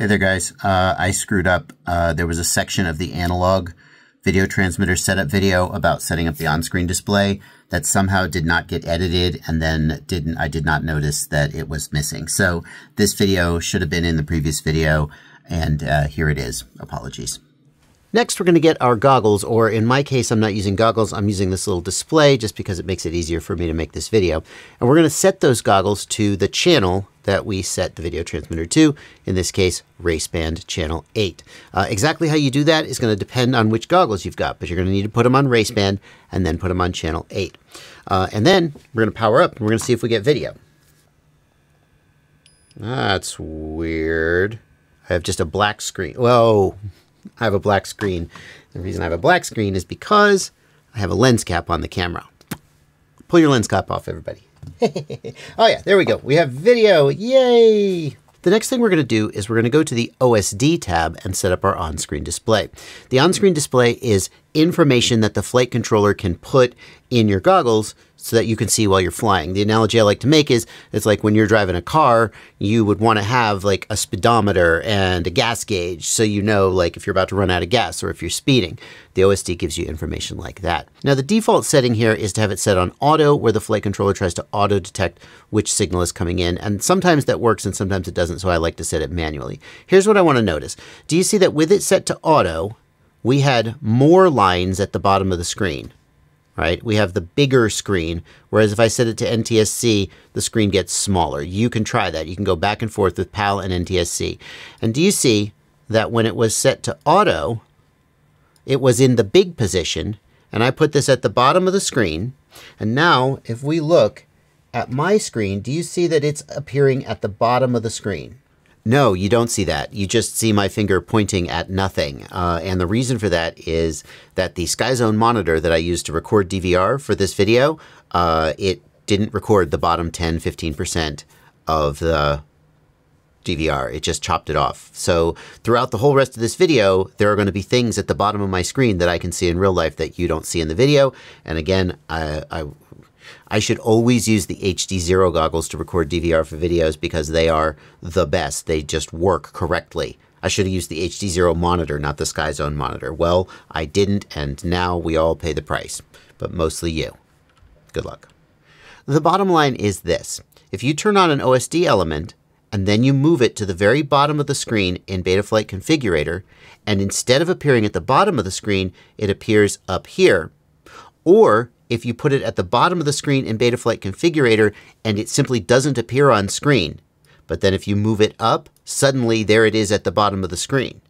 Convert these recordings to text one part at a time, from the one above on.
Hey there guys, uh, I screwed up. Uh, there was a section of the analog video transmitter setup video about setting up the on-screen display that somehow did not get edited and then didn't I did not notice that it was missing. So this video should have been in the previous video and uh, here it is. Apologies. Next, we're going to get our goggles, or in my case, I'm not using goggles, I'm using this little display just because it makes it easier for me to make this video. And we're going to set those goggles to the channel that we set the video transmitter to, in this case, raceband channel 8. Uh, exactly how you do that is going to depend on which goggles you've got, but you're going to need to put them on raceband and then put them on channel 8. Uh, and then we're going to power up and we're going to see if we get video. That's weird. I have just a black screen. Whoa, I have a black screen. The reason I have a black screen is because I have a lens cap on the camera. Pull your lens cap off, everybody. oh yeah, there we go. We have video. Yay! The next thing we're going to do is we're going to go to the OSD tab and set up our on-screen display. The on-screen display is information that the flight controller can put in your goggles so that you can see while you're flying. The analogy I like to make is it's like when you're driving a car, you would want to have like a speedometer and a gas gauge so you know like if you're about to run out of gas or if you're speeding. The OSD gives you information like that. Now the default setting here is to have it set on auto where the flight controller tries to auto detect which signal is coming in and sometimes that works and sometimes it doesn't so I like to set it manually. Here's what I want to notice. Do you see that with it set to auto we had more lines at the bottom of the screen right? We have the bigger screen, whereas if I set it to NTSC, the screen gets smaller. You can try that. You can go back and forth with PAL and NTSC. And do you see that when it was set to auto, it was in the big position, and I put this at the bottom of the screen. And now, if we look at my screen, do you see that it's appearing at the bottom of the screen? No, you don't see that. You just see my finger pointing at nothing. Uh, and the reason for that is that the SkyZone monitor that I used to record DVR for this video, uh, it didn't record the bottom 10, 15% of the DVR. It just chopped it off. So throughout the whole rest of this video, there are going to be things at the bottom of my screen that I can see in real life that you don't see in the video. And again, I, I I should always use the HDZero goggles to record DVR for videos because they are the best. They just work correctly. I should have used the HDZero monitor, not the SkyZone monitor. Well, I didn't, and now we all pay the price, but mostly you. Good luck. The bottom line is this. If you turn on an OSD element, and then you move it to the very bottom of the screen in Betaflight Configurator, and instead of appearing at the bottom of the screen, it appears up here, or if you put it at the bottom of the screen in Betaflight Configurator and it simply doesn't appear on screen. But then if you move it up, suddenly there it is at the bottom of the screen.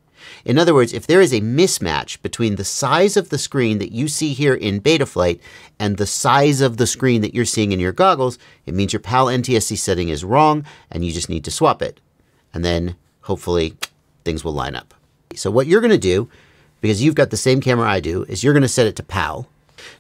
In other words, if there is a mismatch between the size of the screen that you see here in Betaflight and the size of the screen that you're seeing in your goggles, it means your PAL NTSC setting is wrong and you just need to swap it. And then hopefully things will line up. So what you're going to do, because you've got the same camera I do, is you're going to set it to PAL.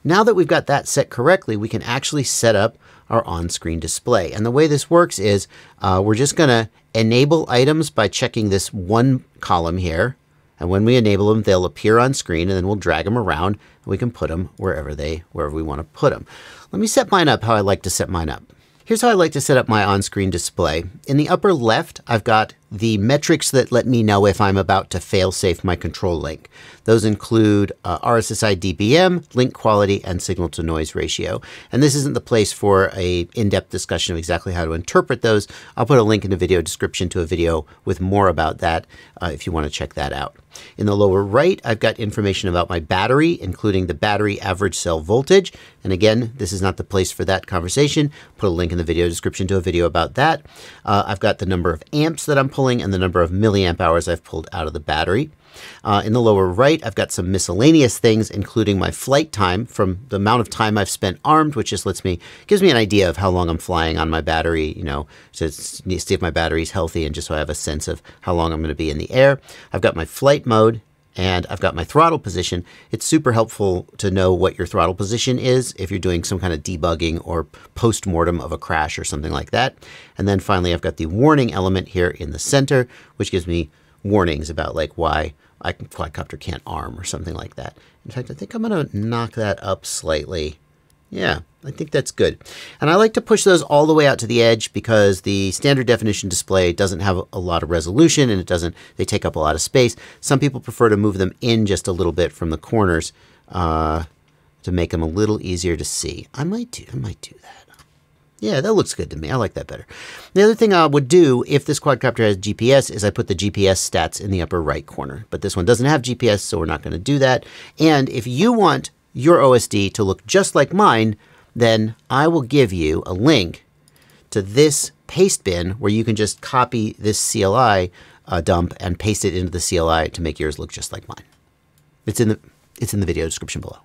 Now that we've got that set correctly, we can actually set up our on-screen display. And the way this works is uh, we're just going to enable items by checking this one column here. And when we enable them, they'll appear on screen and then we'll drag them around and we can put them wherever they wherever we want to put them. Let me set mine up how I like to set mine up. Here's how I like to set up my on-screen display. In the upper left, I've got the metrics that let me know if I'm about to fail-safe my control link. Those include uh, RSSI DBM, link quality, and signal-to-noise ratio. And this isn't the place for a in-depth discussion of exactly how to interpret those. I'll put a link in the video description to a video with more about that uh, if you want to check that out. In the lower right, I've got information about my battery, including the battery average cell voltage. And again, this is not the place for that conversation. Put a link in the video description to a video about that. Uh, I've got the number of amps that I'm pulling and the number of milliamp hours I've pulled out of the battery. Uh, in the lower right, I've got some miscellaneous things, including my flight time from the amount of time I've spent armed, which just lets me, gives me an idea of how long I'm flying on my battery, you know, to see if my battery's healthy and just so I have a sense of how long I'm going to be in the air. I've got my flight mode and I've got my throttle position. It's super helpful to know what your throttle position is if you're doing some kind of debugging or post-mortem of a crash or something like that. And then finally, I've got the warning element here in the center, which gives me warnings about like why a quadcopter can't arm or something like that. In fact, I think I'm going to knock that up slightly Yeah, I think that's good. And I like to push those all the way out to the edge because the standard definition display doesn't have a lot of resolution and it doesn't, they take up a lot of space. Some people prefer to move them in just a little bit from the corners uh, to make them a little easier to see. I might do, I might do that. Yeah, that looks good to me. I like that better. The other thing I would do if this quadcopter has GPS is I put the GPS stats in the upper right corner. But this one doesn't have GPS, so we're not going to do that. And if you want your OSD to look just like mine, then I will give you a link to this paste bin where you can just copy this CLI uh, dump and paste it into the CLI to make yours look just like mine. It's in the, it's in the video description below.